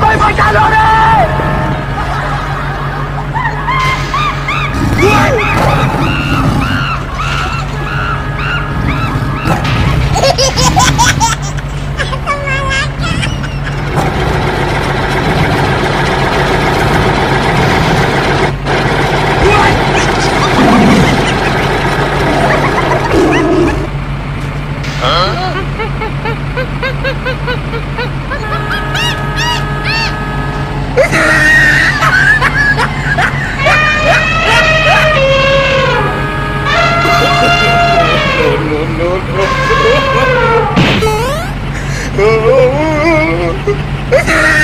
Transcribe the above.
Vai, vai, galera Sí.